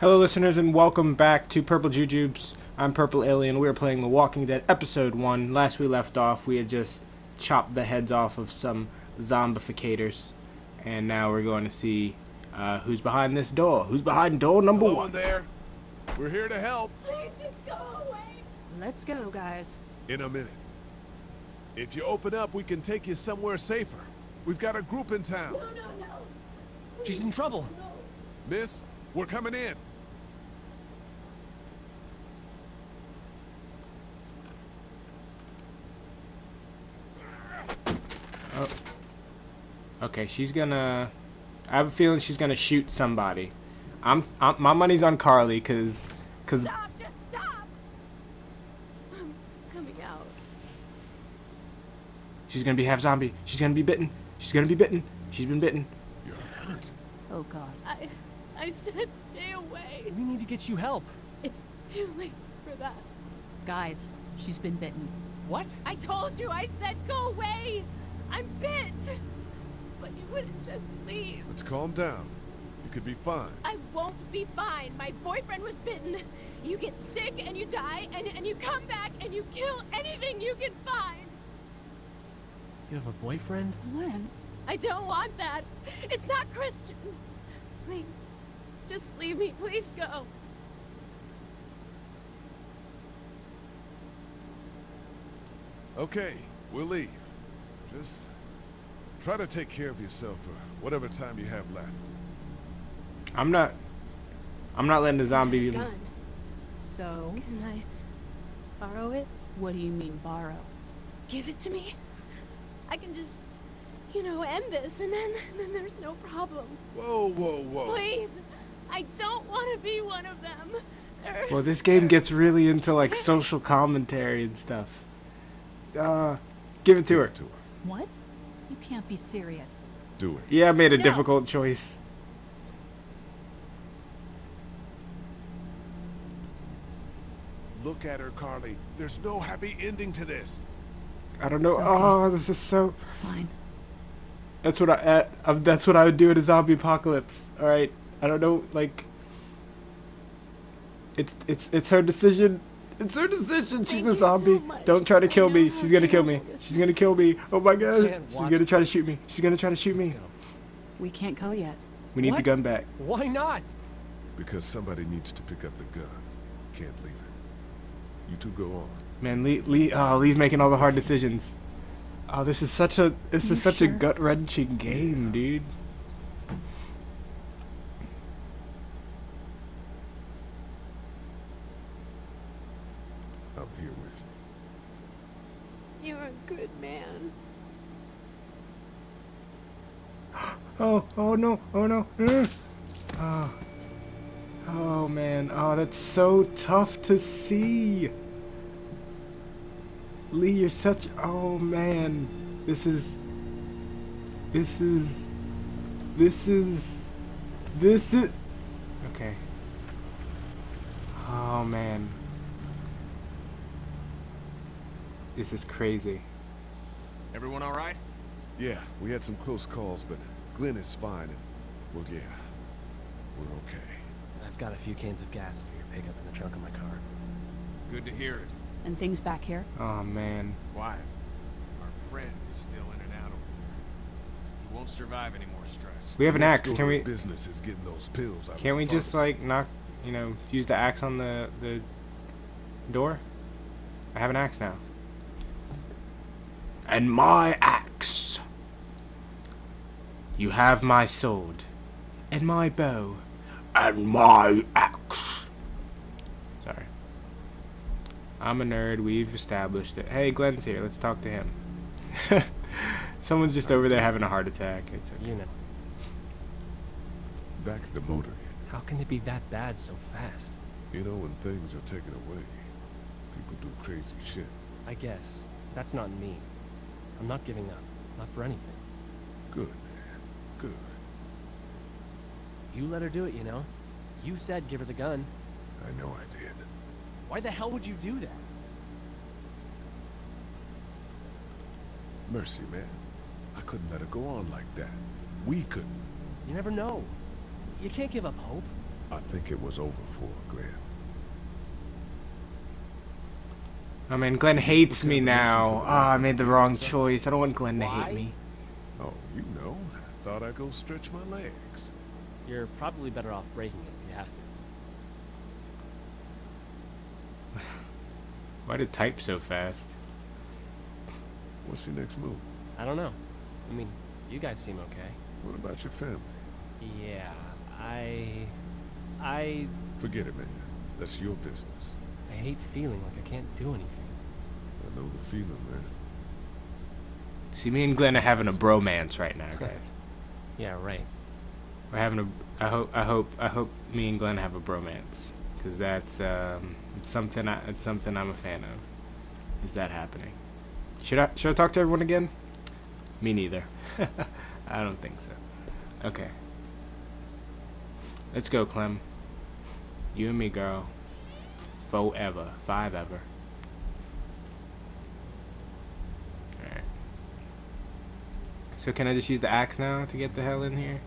Hello, listeners, and welcome back to Purple Jujubes. I'm Purple Alien. We are playing The Walking Dead Episode 1. Last we left off, we had just chopped the heads off of some zombificators. And now we're going to see uh, who's behind this door. Who's behind door number Hello one? there. We're here to help Please just go away. Let's go, guys. in a minute. If you open up, we can take you somewhere safer. We've got a group in town. No, no, no. She's in trouble. Miss, we're coming in. Okay, she's gonna. I have a feeling she's gonna shoot somebody. I'm, I'm my money's on Carly, cause, cause Stop, just stop. I'm coming out. she's gonna be half zombie. She's gonna be bitten. She's gonna be bitten. She's been bitten. You're hurt. Oh god. I, I said stay away. We need to get you help. It's too late for that. Guys, she's been bitten. What? I told you, I said go away. I'm bit. But you wouldn't just leave. Let's calm down. You could be fine. I won't be fine. My boyfriend was bitten. You get sick and you die, and, and you come back and you kill anything you can find. You have a boyfriend? Glenn, I don't want that. It's not Christian. Please, just leave me. Please go. Okay, we'll leave. Just try to take care of yourself for whatever time you have left. I'm not. I'm not letting the zombie. Gun. so Can I borrow it? what do you mean borrow? Give it to me. I can just, you know, end this, and then then there's no problem. Whoa, whoa, whoa. Please, I don't want to be one of them. They're- Well, this game gets really into like social commentary and stuff. Uh, give it to her. To her. What? You can't be serious. Do it. Yeah, I made a No. difficult choice. Look at her, Carly. There's no happy ending to this. I don't know. Oh, this is so. Fine. That's what I. Uh, um, that's what I would do in a zombie apocalypse. All right. I don't know. Like. It's it's it's her decision. It's her decision. She's Thank a you so zombie. don't try to kill me. She's gonna kill me. She's gonna kill me. Oh my god. She's gonna try to shoot me. She's gonna try to shoot me. We can't go yet. We need the gun back. Why not? Because somebody needs to pick up the gun. Can't leave it. You two go on. Man, Lee, Lee, oh, Lee's making all the hard decisions. Oh, this is such a, this You is such a gut wrenching game, dude. I'm here with you. You're a good man. Oh, oh no, oh no. Mm. Oh. oh man, oh that's so tough to see. Lee, you're such, oh man, this is, this is, this is, this is, okay. Oh man. This is crazy. Everyone all right? Yeah, we had some close calls, but Glenn is fine, and well, yeah, we're okay. I've got a few cans of gas for your pickup in the trunk of my car. Good to hear it. And things back here? Oh man. Quiet. Our friend is still in and out over there. He won't survive any more stress. We have an axe. Can we? Business is getting those pills. out Can't we just pharmacy. like knock, you know, use the axe on the the door? I have an axe now. And my axe. You have my sword, and my bow, and my axe. Sorry. I'm a nerd. We've established it. Hey, Glenn's here. Let's talk to him. Someone's just over there having a heart attack. It's okay. You know, back to the motor. how can it be that bad so fast? You know, when things are taken away, people do crazy shit. I guess. That's not me. I'm not giving up. Not for anything. Good, man. Good. You let her do it, you know? You said give her the gun. I know I did. Why the hell would you do that? Mercy, man. I couldn't let her go on like that. We couldn't. You never know. You can't give up hope. I think it was over for Glenn. Oh man, Glenn hates me now. Oh, I made the wrong choice. I don't want Glenn to hate me. Oh, you know. I thought I'd go stretch my legs. You're probably better off breaking it if you have to. Why did type so fast? What's your next move? I don't know. I mean, you guys seem okay. What about your family? Yeah, I... I... Forget it, man. That's your business. I hate feeling like I can't do anything. I know the feeling, man. See, me and Glenn are having a bromance right now, guys. Yeah, right. We're having a. I hope. I hope. I hope me and Glenn have a bromance, because that's um, it's something. I, it's something I'm a fan of. Is that happening? Should I? Should I talk to everyone again? Me neither. I don't think so. Okay. Let's go, Clem. You and me, girl. Forever. Five ever. Alright. So can I just use the axe now to get the hell in here?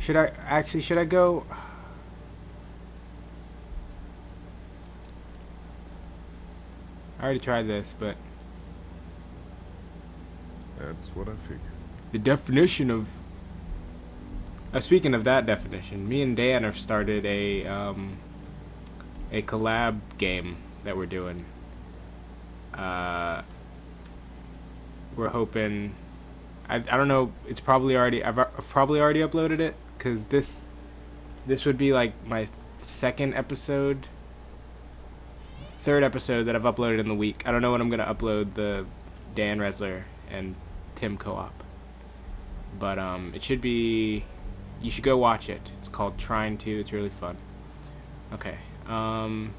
Should I actually should I go I already tried this, but That's what I figured. the definition of uh, speaking of that definition, me and Dan have started a um, a collab game that we're doing. Uh, we're hoping. I, I don't know. It's probably already. I've, I've probably already uploaded it because this this would be like my second episode, third episode that I've uploaded in the week. I don't know when I'm gonna upload the Dan Resler and Tim co-op, but um, it should be. You should go watch it. It's called Trying to. It's really fun. Okay. Um,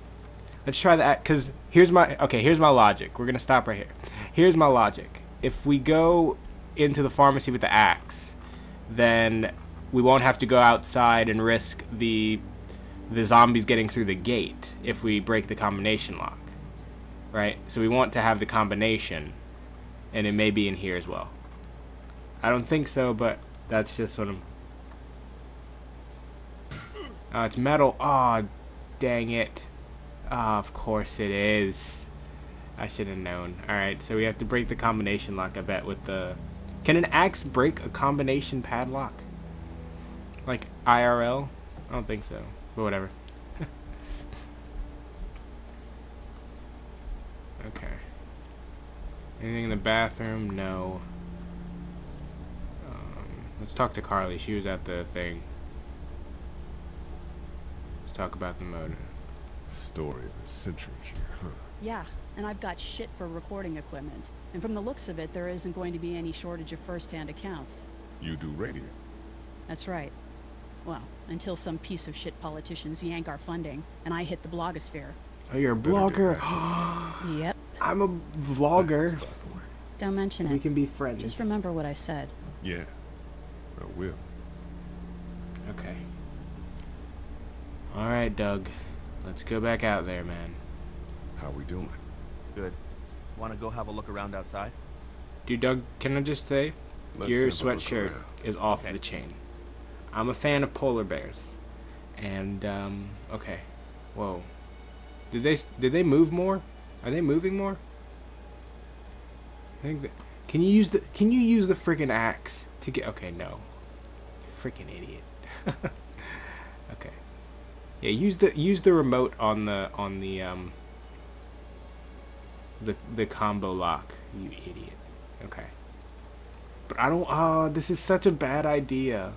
let's try that. Cause here's my okay. Here's my logic. We're gonna stop right here. Here's my logic. If we go into the pharmacy with the axe, then we won't have to go outside and risk the the zombies getting through the gate if we break the combination lock. Right? So we want to have the combination and it may be in here as well. I don't think so, but that's just what I'm Oh, it's metal. Oh, dang it. Oh, of course it is. I should have known. Alright, so we have to break the combination lock, I bet, with the... Can an axe break a combination padlock? Like, IRL? I don't think so. But whatever. okay. Anything in the bathroom? No. Um, let's talk to Carly. She was at the thing. Let's talk about the motor. Story of the century here, huh? Yeah, and I've got shit for recording equipment. And from the looks of it, there isn't going to be any shortage of first-hand accounts. You do radio. That's right. Well, until some piece of shit politicians yank our funding, and I hit the blogosphere. Oh, you're a blogger. Yep. I'm a vlogger. By the way. Don't mention it. We can be friends. Just remember what I said. Yeah, I will. Okay. All right, Doug. Let's go back out there, man. How we doing? Good. Want to go have a look around outside? Dude, Doug, can I just say, Let's your have a look sweatshirt is off Okay. the chain. I'm a fan of polar bears, and um, okay. Whoa. Did they did they move more? Are they moving more? I think. That, can you use the Can you use the freaking axe to get? Okay, no. Freaking idiot. okay. Yeah, use the use the remote on the on the um the the combo lock. You idiot. Okay. But I don't. Oh, this is such a bad idea.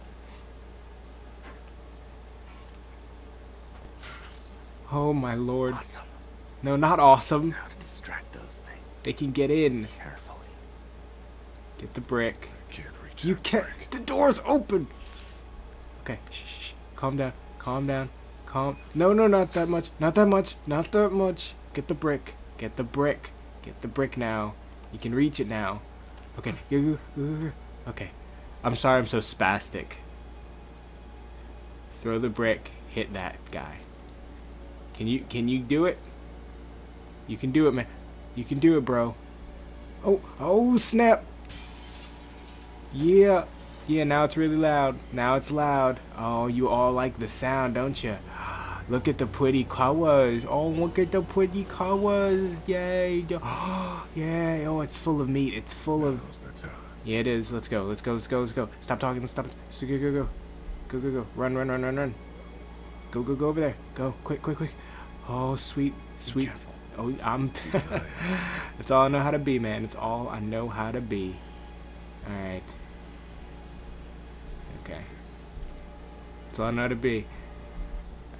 Oh my lord. Awesome. No, not awesome. How to distract those things. They can get in. Carefully. Get the brick. Can't You can't. brick. The door's open. Okay, shh, shh, shh. Calm down. Calm down. Calm. No, no, not that much. Not that much. Not that much. Get the brick. Get the brick. Get the brick now. You can reach it now. Okay. Okay. I'm sorry I'm so spastic. Throw the brick. Hit that guy. Can you can you do it? You can do it, man. You can do it, bro. Oh, oh snap. Yeah. Yeah, now it's really loud. Now it's loud. Oh, you all like the sound, don't you? Look at the pretty colors. Oh, look at the pretty colors. Yay. Yay. Oh, it's full of meat. It's full of... Now's the time. Yeah, it is. Let's go. Let's go. Let's go. Let's go. Stop talking. Stop. Go, go, go. Go, go, go. Run, run, run, run, run. Go, go, go over there. Go. Quick, quick, quick. Oh, sweet, sweet. Oh, I'm... That's all I know how to be, man. It's all I know how to be. Alright. Okay. That's all I know how to be.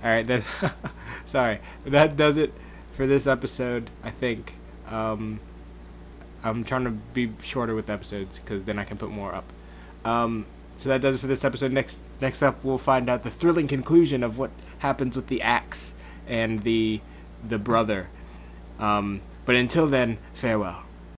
Alright, that... sorry. That does it for this episode, I think. Um... I'm trying to be shorter with episodes because then I can put more up. Um, so that does it for this episode. Next, next up, we'll find out the thrilling conclusion of what happens with the axe and the the brother. Um, but until then, farewell.